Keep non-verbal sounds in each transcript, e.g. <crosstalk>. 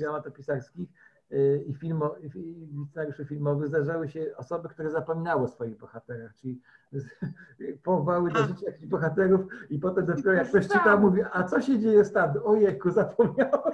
dramatopisarskich y, i, filmo, i scenariuszy filmowych zdarzały się osoby, które zapominały o swoich bohaterach, czyli <laughs> powołały do życia jakichś bohaterów i potem dopiero jak ktoś czytał, mówi, a co się dzieje z tamtym? Ojejku, zapomniałem. <laughs>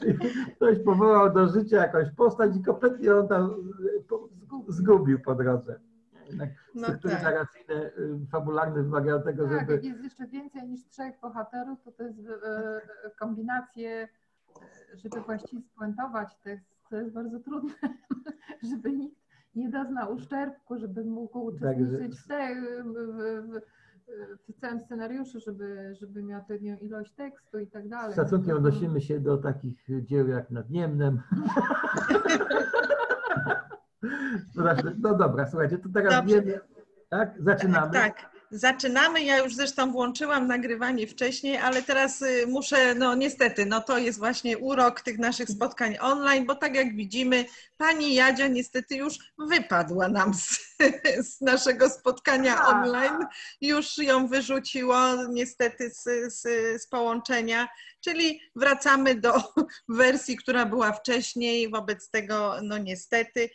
Czyli ktoś powołał do życia jakąś postać i kompletnie ją tam y, zgubił po drodze. Jednak No struktury tak. narracyjne, y, fabularne wymagają tego, Tak, żeby jak jest jeszcze więcej niż trzech bohaterów, to to jest kombinacje, żeby właściwie spuentować tekst, to jest bardzo trudne, <laughs> żeby nikt nie doznał uszczerbku, żeby mógł uczestniczyć w, te, w, w, w całym scenariuszu, żeby, żeby miał odpowiednią ilość tekstu i tak z dalej. szacunkiem odnosimy się do takich dzieł jak Nad Niemnem. <laughs> <laughs> No dobra, słuchajcie, to teraz Dobrze. wiemy, tak? Zaczynamy. Tak, zaczynamy. Ja już zresztą włączyłam nagrywanie wcześniej, ale teraz y, muszę, no niestety, no to jest właśnie urok tych naszych spotkań online, bo tak jak widzimy, pani Jadzia niestety już wypadła nam z, <laughs> z naszego spotkania online. Już ją wyrzuciło niestety z, z, z połączenia, czyli wracamy do <laughs> wersji, która była wcześniej, wobec tego, no niestety.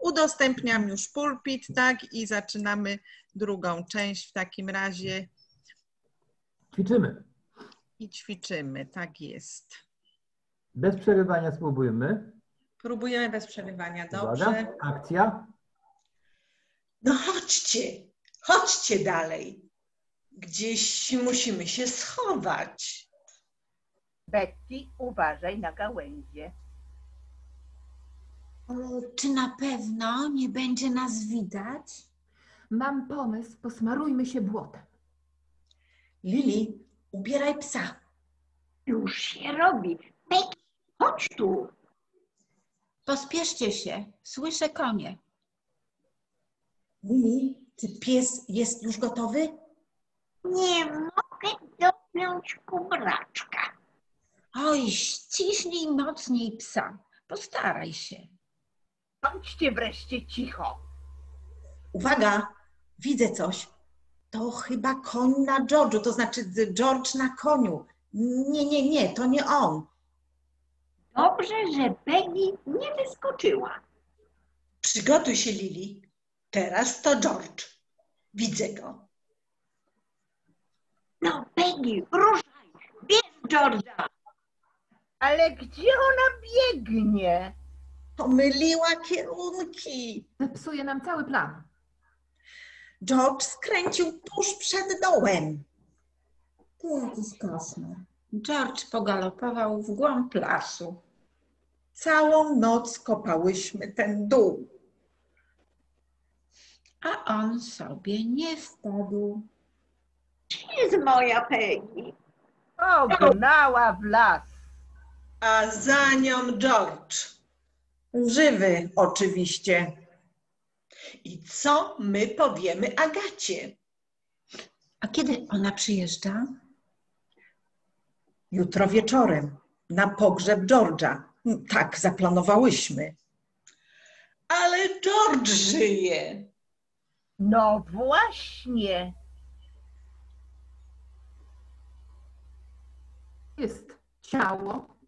Udostępniam już pulpit, tak, i zaczynamy drugą część w takim razie Ćwiczymy. i ćwiczymy. Tak jest. Bez przerywania spróbujmy. Próbujemy bez przerywania. Uwaga, Dobrze. akcja. No chodźcie, chodźcie dalej. Gdzieś musimy się schować. Betty, uważaj na gałęzie. Ale czy na pewno nie będzie nas widać? Mam pomysł, posmarujmy się błotem. Lili, ubieraj psa. Już się robi. Betty, chodź tu. Pospieszcie się, słyszę konie. Lili, czy pies jest już gotowy? Nie mogę dopiąć kubraczka. Oj, ściśnij mocniej psa. Postaraj się. Bądźcie wreszcie cicho. Uwaga, widzę coś. To chyba koń na George'u, to znaczy George na koniu. Nie, nie, nie, to nie on. Dobrze, że Peggy nie wyskoczyła. Przygotuj się, Lili. Teraz to George. Widzę go. No, Peggy, ruszaj. Bierz George'a. Ale gdzie ona biegnie? Pomyliła kierunki. Zepsuje nam cały plan. George skręcił tuż przed dołem. To jakiś koszmar. George pogalopował w głąb lasu. Całą noc kopałyśmy ten dół. A on sobie nie wpadł. Jest moja Peggy. Ognała w las. A za nią George. Żywy oczywiście. I co my powiemy Agacie? A kiedy ona przyjeżdża? Jutro wieczorem na pogrzeb George'a. Tak zaplanowałyśmy. Ale George żyje. No właśnie. Jest ciało.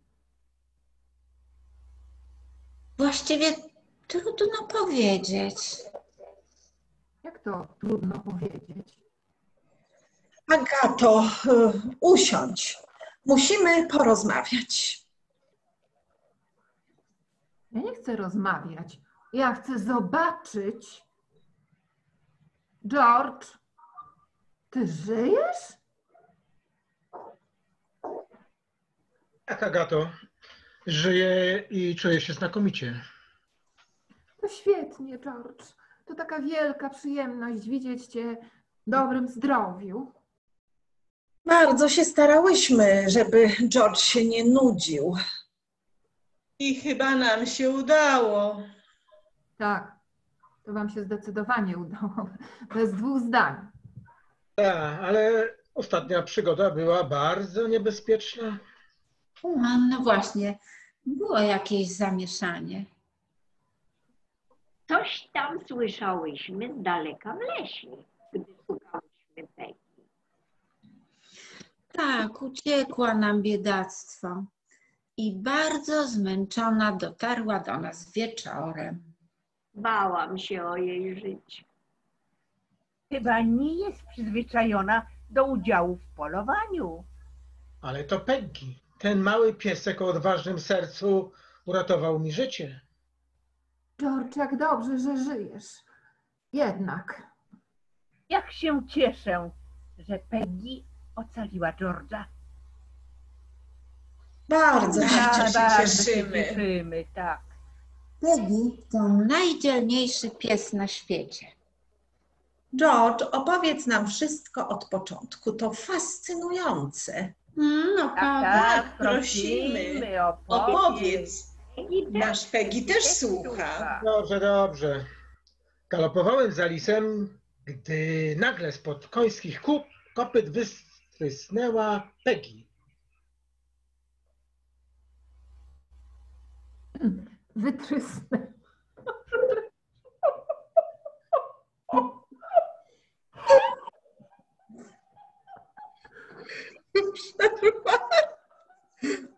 Właściwie trudno powiedzieć. Jak to trudno powiedzieć? Agato, y, usiądź. Musimy porozmawiać. Ja nie chcę rozmawiać. Ja chcę zobaczyć. George, ty żyjesz? Tak, Agato. Żyję i czuję się znakomicie. To świetnie, George. To taka wielka przyjemność widzieć cię w dobrym zdrowiu. Bardzo się starałyśmy, żeby George się nie nudził. I chyba nam się udało. Tak, to wam się zdecydowanie udało. <laughs> Bez dwóch zdań. Tak, ale ostatnia przygoda była bardzo niebezpieczna. No właśnie, było jakieś zamieszanie. Coś tam słyszałyśmy z daleka w lesie, gdy szukałyśmy Peggy. Tak, uciekła nam biedactwo. i bardzo zmęczona dotarła do nas wieczorem. Bałam się o jej życie. Chyba nie jest przyzwyczajona do udziału w polowaniu. Ale to Peggy. Ten mały piesek o odważnym sercu uratował mi życie. George, jak dobrze, że żyjesz. Jednak. Jak się cieszę, że Peggy ocaliła George'a. Bardzo, bardzo się Bardzo cieszymy. cieszymy, tak. Peggy to najdzielniejszy pies na świecie. George, opowiedz nam wszystko od początku. To fascynujące. Mm, No, Tak, tak, prosimy. opowiedz. Nasz Peggy też słucha. Dobrze, dobrze. Galopowałem za lisem, gdy nagle spod końskich kup, kopyt wysnęła Peggy. Wytrysnę.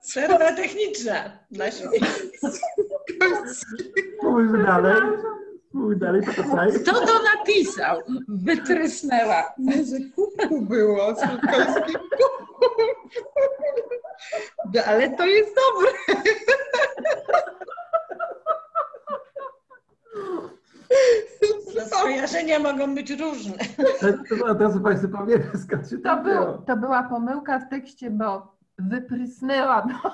Przerwa techniczna dla. Spójrz dalej. Spójrz dalej, poczekaj. Kto to napisał? Wytrysnęła. Że kubku było, z No, Ale to jest dobre. No, Skojarzenia mogą być różne. To od razu Państwu powiem, skąd się To, to był, było. to była pomyłka w tekście, bo wyprysnęła. No.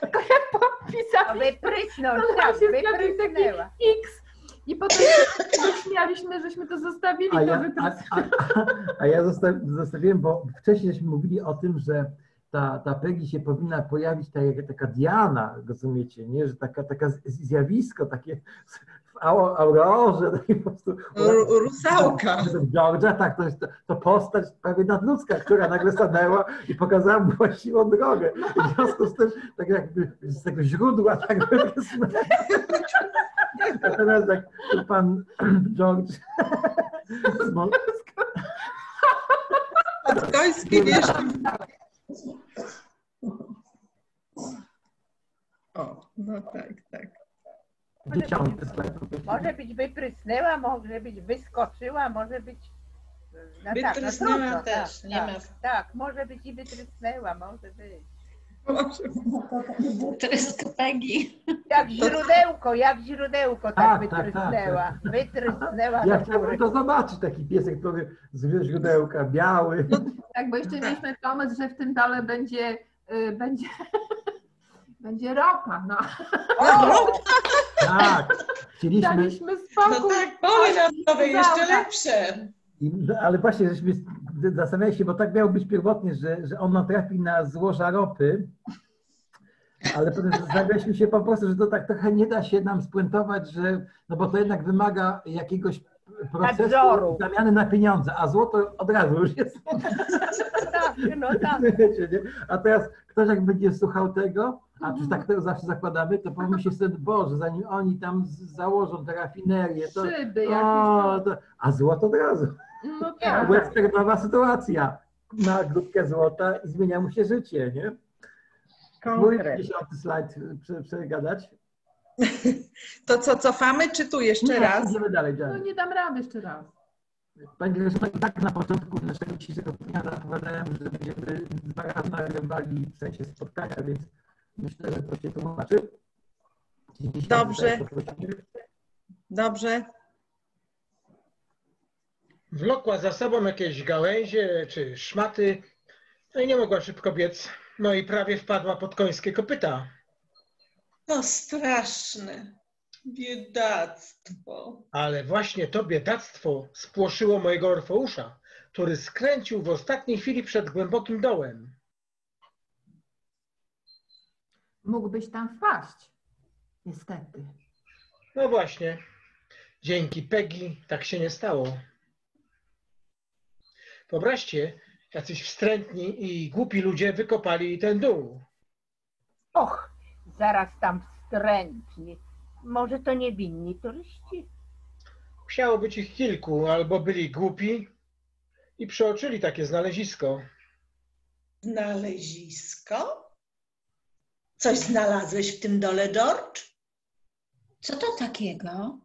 Tylko jak No, podpisali Wyprysnąć, To tak, wyprysnęła. X i potem śmialiśmy, żeśmy to zostawili, A to ja, a, a, a ja zosta- zostawiłem, bo wcześniej żeśmy mówili o tym, że ta, ta Peggy się powinna pojawić tak jak taka Diana, rozumiecie, nie? Że taka, taka zjawisko, takie aurorze, takie po prostu... Ru- Rusałka. Georgia, tak, to jest to, postać prawie nadludzka, która nagle stanęła i pokazała mu właściwą drogę. I w związku z tym, tak jakby z tego źródła tak teraz jak pan <clears throat> George no, Podkoński wiesz. O, no tak, tak. dzieciąty slajd. Może być wyprysnęła, może być wyskoczyła, może być... No tak, no Wytrysnęła trudno, też, tak, nie tak, ma- Tak, może być i wytrysnęła, może być. Trysk Peggy. Jak źródełko, jak źródełko tak, Tak, tak, tak, wytrysnęła. Wytrysnęła Ja chciałbym to zobaczyć, taki piesek, który z źródełka, biały. Tak, bo jeszcze mieliśmy pomysł, że w tym dole będzie, y, będzie, <laughs> będzie ropa. No. Tak, chcieliśmy, Daliśmy No spokój. tak, pole naftowe jeszcze lepsze. I, no, ale właśnie, żeśmy zastanawiali się, bo tak miało być pierwotnie, że, że on natrafi na złoża ropy, ale potem zastanawialiśmy się po prostu, że to tak trochę nie da się nam spuentować, że, no bo to jednak wymaga jakiegoś procesu Nadzoru. zamiany na pieniądze, a złoto od razu już jest. <laughs> Tak, no tak. <laughs> Wiecie, nie? A teraz ktoś jak będzie słuchał tego, a przecież tak to zawsze zakładamy, to pomyśli sobie, Boże, zanim oni tam założą te rafinerie, to, Szyby jakieś. o, to, a złoto od razu. No <laughs> tak. Westernowa sytuacja. Ma grupkę złota i zmienia mu się życie, nie? Mój Konkret. dziesiąty slajd prze, przegadać. <laughs> To co, cofamy, czy tu jeszcze Nie, raz? Idziemy dalej, No dalej. nie dam rady jeszcze raz. Pani i tak na początku naszego dzisiejszego dnia zapowiadałem, że będziemy dwa razy nagrywali w sensie spotkania, więc myślę, że to się tłumaczy. Dobrze. Dobrze. Wlokła za sobą jakieś gałęzie czy szmaty, no i nie mogła szybko biec. No i prawie wpadła pod końskie kopyta. To straszne. Biedactwo. Ale właśnie to biedactwo spłoszyło mojego Orfeusza, który skręcił w ostatniej chwili przed głębokim dołem. Mógłbyś tam wpaść. Niestety. No właśnie, dzięki Peggy tak się nie stało. Wyobraźcie, jacyś wstrętni i głupi ludzie wykopali ten dół. Och, zaraz tam wstrętnie. Może to niewinni turyści? Musiało być ich kilku, albo byli głupi i przeoczyli takie znalezisko. Znalezisko? Coś znalazłeś w tym dole, George? Co to takiego?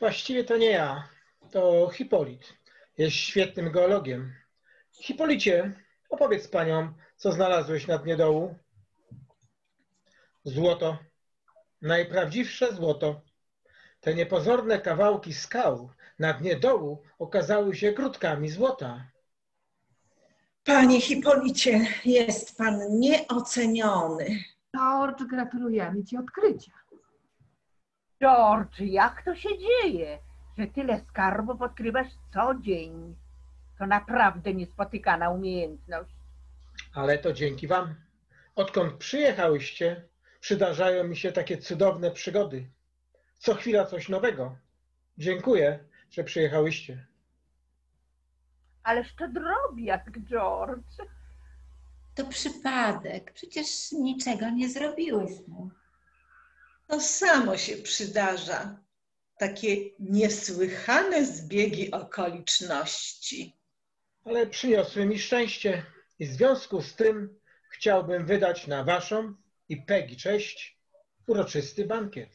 Właściwie to nie ja, to Hipolit. Jest świetnym geologiem. Hipolicie, opowiedz paniom, co znalazłeś na dnie dołu. Złoto. Najprawdziwsze złoto. Te niepozorne kawałki skał na dnie dołu okazały się krótkami złota. Panie Hipolicie, jest pan nieoceniony. George, gratulujemy Ci odkrycia. George, jak to się dzieje, że tyle skarbów odkrywasz co dzień? To naprawdę niespotykana umiejętność. Ale to dzięki wam. Odkąd przyjechałyście, przydarzają mi się takie cudowne przygody. Co chwila coś nowego. Dziękuję, że przyjechałyście. Ależ to drobiazg, George. To przypadek. Przecież niczego nie zrobiłyśmy. To samo się przydarza. Takie niesłychane zbiegi okoliczności. ale przyniosły mi szczęście i w związku z tym chciałbym wydać na waszą i Peggy cześć uroczysty bankiet.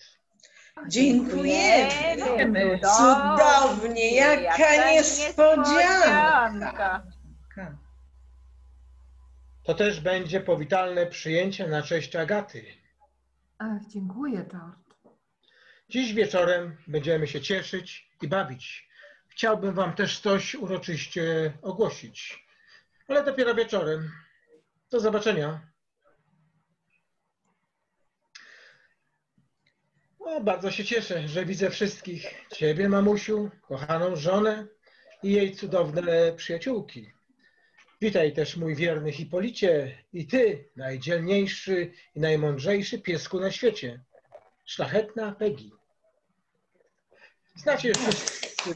Dziękujemy. Cudownie, Cudownie, jaka niespodzianka. To też będzie powitalne przyjęcie na cześć Agaty. Ach, dziękuję, George. Dziś wieczorem będziemy się cieszyć i bawić. Chciałbym wam też coś uroczyście ogłosić, ale dopiero wieczorem. Do zobaczenia. O, bardzo się cieszę, że widzę wszystkich. Ciebie, mamusiu, kochaną żonę i jej cudowne przyjaciółki. Witaj też mój wierny Hipolicie i ty, najdzielniejszy i najmądrzejszy piesku na świecie. Szlachetna Peggy. Znacie już wszyscy,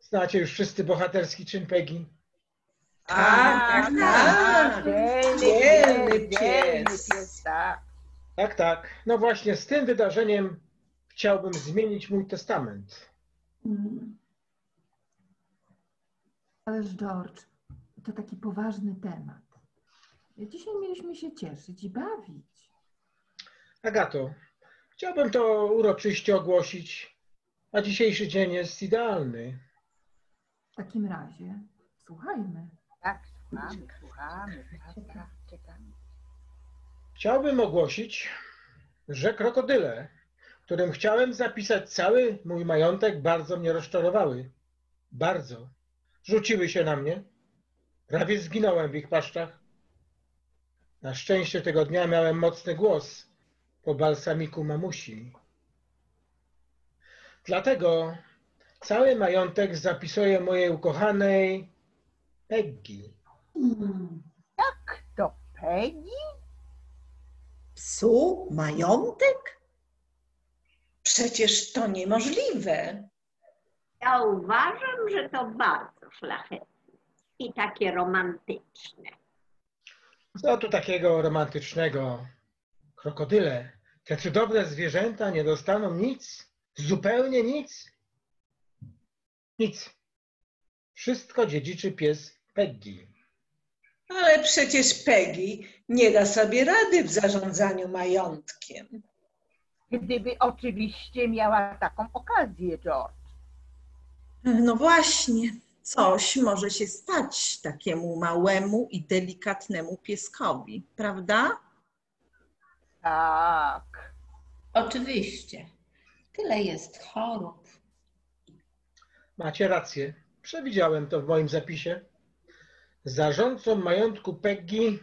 znacie już wszyscy bohaterski czyn Peggy. Tak, tak. Dzielny Dzielny pies, dzielny pies. pies, tak. Tak, tak. No właśnie z tym wydarzeniem chciałbym zmienić mój testament. Mm. Ależ George, to taki poważny temat. Dzisiaj mieliśmy się cieszyć i bawić. Agato, chciałbym to uroczyście ogłosić, a dzisiejszy dzień jest idealny. W takim razie słuchajmy. Tak, słuchamy, słuchamy. Tak, czekamy. Chciałbym ogłosić, że krokodyle, którym chciałem zapisać cały mój majątek, bardzo mnie rozczarowały. Bardzo. Rzuciły się na mnie. Prawie zginąłem w ich paszczach. Na szczęście tego dnia miałem mocny głos po balsamiku mamusi. Dlatego cały majątek zapisuję mojej ukochanej Peggy. Mm. To Peggy? Psu majątek? Przecież to niemożliwe. Ja uważam, że to bardzo szlachetne i takie romantyczne. Co tu takiego romantycznego? Krokodyle, te cudowne zwierzęta nie dostaną nic? Zupełnie nic? Nic. Wszystko dziedziczy pies Peggy. Ale przecież Peggy nie da sobie rady w zarządzaniu majątkiem. Gdyby oczywiście miała taką okazję, George. No właśnie, coś może się stać takiemu małemu i delikatnemu pieskowi, prawda? Tak. Oczywiście. Tyle jest chorób. Macie rację. Przewidziałem to w moim zapisie. Zarządcą majątku Peggy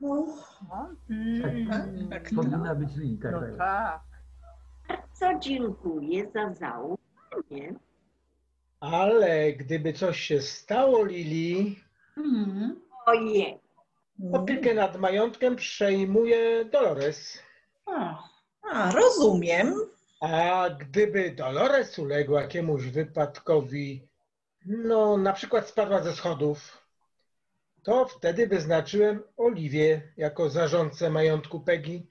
No, No, Tak, mm, tak, Powinna być linka. no tak. tak. Bardzo dziękuję za zaufanie. Ale gdyby coś się stało, Lili, Mm. Ojej, opiekę nad majątkiem przejmuje Dolores. O, A, rozumiem. A gdyby Dolores uległa jakiemuś wypadkowi, no na przykład spadła ze schodów, to wtedy wyznaczyłem Oliwię jako zarządcę majątku Peggy.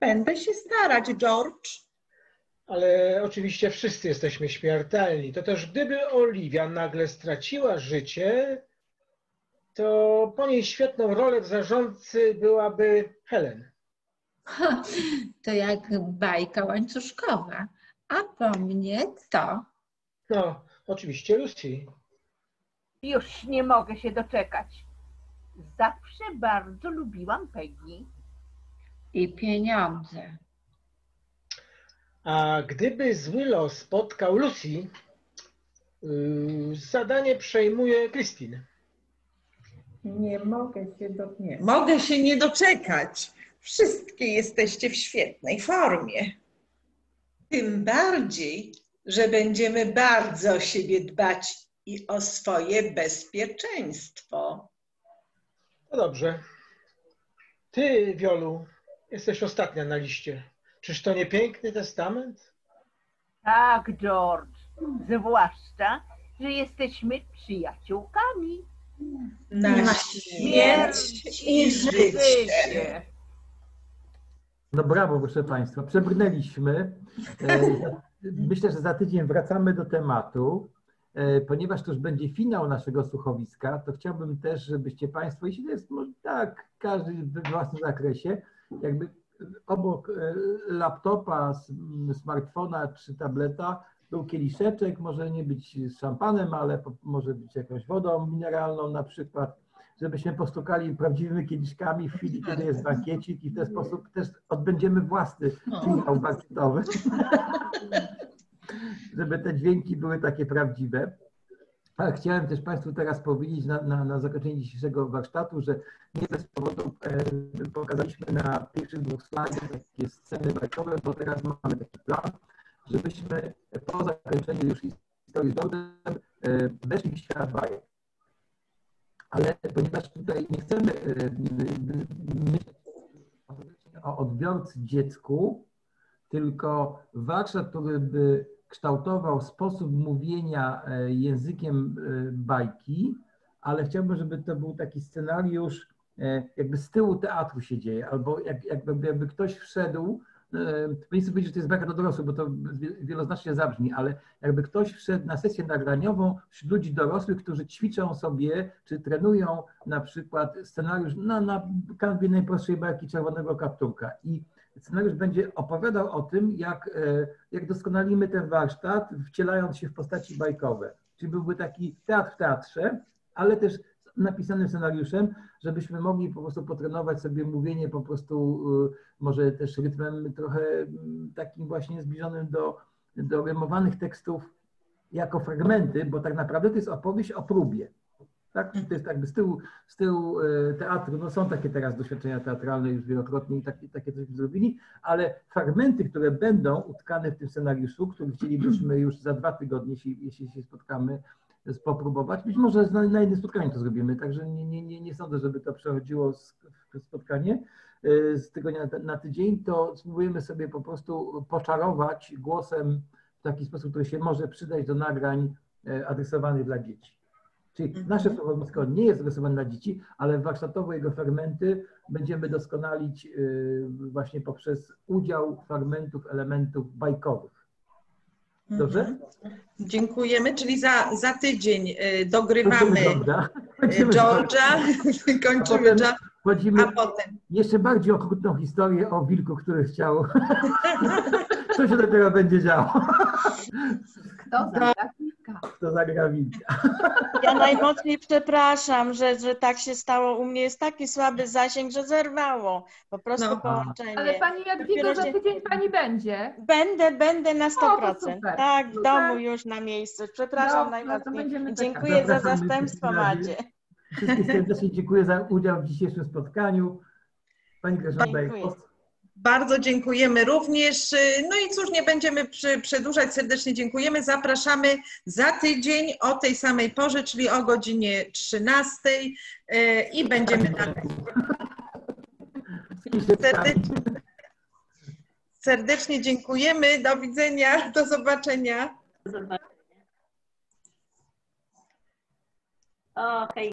Będę się starać, George. Ale oczywiście wszyscy jesteśmy śmiertelni. To też gdyby Oliwia nagle straciła życie, to po niej świetną rolę w zarządcy byłaby Helen. Ha, <laughs> To jak bajka łańcuszkowa. A po mnie to. No, oczywiście Lucy. Już nie mogę się doczekać. Zawsze bardzo lubiłam Peggy. I pieniądze. A gdyby zły los spotkał Lucy, yy, zadanie przejmuje Christine. Nie mogę się dowiedzieć. Mogę się nie doczekać. Wszystkie jesteście w świetnej formie. Tym bardziej, że będziemy bardzo o siebie dbać i o swoje bezpieczeństwo. No dobrze. Ty, Wiolu, jesteś ostatnia na liście. Czyż to nie piękny testament? Tak, George. Zwłaszcza, że jesteśmy przyjaciółkami. Na śmierć i życie. No brawo, proszę Państwa, przebrnęliśmy. E, Myślę, że za tydzień wracamy do tematu. E, Ponieważ to już będzie finał naszego słuchowiska, to chciałbym też, żebyście Państwo, jeśli to jest tak, każdy we własnym zakresie, jakby obok e, laptopa, smartfona czy tableta był kieliszeczek, może nie być z szampanem, ale może być jakąś wodą mineralną na przykład, żebyśmy postukali prawdziwymi kieliszkami w chwili, kiedy jest bankiecik i w ten sposób też odbędziemy własny finał bankietowy, <laughs> żeby te dźwięki były takie prawdziwe. Ale chciałem też Państwu teraz powiedzieć na, na, na zakończenie dzisiejszego warsztatu, że nie bez powodu e, pokazaliśmy na pierwszych dwóch slajdach takie sceny bajkowe, bo teraz mamy taki plan, żebyśmy po zakończeniu już historii z Dordem e, weszli w świat bajek. Ale ponieważ tutaj nie chcemy e, myśleć o odbiorcy dziecku, tylko warsztat, który by kształtował sposób mówienia e, językiem e, bajki, ale chciałbym, żeby to był taki scenariusz, e, jakby z tyłu teatru się dzieje, albo jak, jakby, jakby ktoś wszedł, nie chcę powiedzieć, że to jest bajka do dorosłych, bo to wie- wieloznacznie zabrzmi, ale jakby ktoś wszedł na sesję nagraniową wśród ludzi dorosłych, którzy ćwiczą sobie, czy trenują na przykład scenariusz na, na kanwie najprostszej bajki Czerwonego Kapturka. I scenariusz będzie opowiadał o tym, jak, e, jak doskonalimy ten warsztat, wcielając się w postaci bajkowe. Czyli byłby taki teatr w teatrze, ale też napisanym scenariuszem, żebyśmy mogli po prostu potrenować sobie mówienie po prostu y, może też rytmem trochę mm, takim właśnie zbliżonym do, do rymowanych tekstów jako fragmenty, bo tak naprawdę to jest opowieść o próbie. Tak? To jest jakby z tyłu, z tyłu e, teatru, no są takie teraz doświadczenia teatralne już wielokrotnie i takie, takie coś zrobili, ale fragmenty, które będą utkane w tym scenariuszu, który chcielibyśmy już za dwa tygodnie, jeśli, jeśli się spotkamy, popróbować. Być może na, na jednym spotkaniu to zrobimy, także nie, nie, nie, nie sądzę, żeby to przechodziło z, spotkanie e, z tygodnia na, na tydzień, to spróbujemy sobie po prostu poczarować głosem w taki sposób, który się może przydać do nagrań e, adresowanych dla dzieci. Czyli nasze słuchowisko nie jest adresowane dla dzieci, ale warsztatowo jego fragmenty będziemy doskonalić y, właśnie poprzez udział fragmentów, elementów bajkowych. Dobrze? Dziękujemy, czyli za, za tydzień y, dogrywamy <laughs> George'a. George'a, <laughs> kończymy Wchodzimy a potem jeszcze bardziej okrutną historię o wilku, który chciał. <laughs> Co się dopiero będzie działo? Kto zagra wilka? Kto zagra wilka? <laughs> Ja najmocniej przepraszam, że, że tak się stało. U mnie jest taki słaby zasięg, że zerwało po prostu No. połączenie. Ale pani Jadwigo, za się- tydzień pani będzie. Będę, będę na 100%. super. tak, w Super. domu już na miejscu. Przepraszam Dobrze, to najmocniej. będziemy Dziękuję za zastępstwo. Madzie. Wszystkim serdecznie dziękuję za udział w dzisiejszym spotkaniu. Pani Grażyna Dziękuję. Bardzo dziękujemy również. No i cóż, nie będziemy przedłużać. Serdecznie dziękujemy. Zapraszamy za tydzień o tej samej porze, czyli o godzinie 13 e, i będziemy tak, tak. dalej. Serdecznie, serdecznie dziękujemy. Do widzenia. Do zobaczenia. Do zobaczenia. Okej.